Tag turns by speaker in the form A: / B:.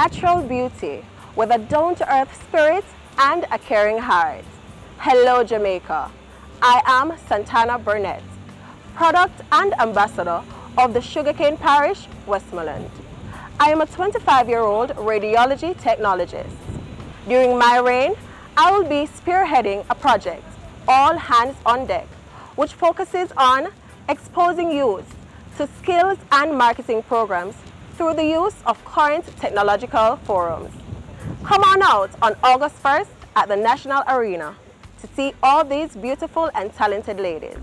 A: natural beauty with a down-to-earth spirit and a caring heart. Hello Jamaica, I am Santana Burnett, product and ambassador of the Sugarcane Parish, Westmoreland. I am a 25-year-old radiology technologist. During my reign, I will be spearheading a project, All Hands on Deck, which focuses on exposing youth to skills and marketing programs through the use of current technological forums. Come on out on August 1st at the National Arena to see all these beautiful and talented ladies.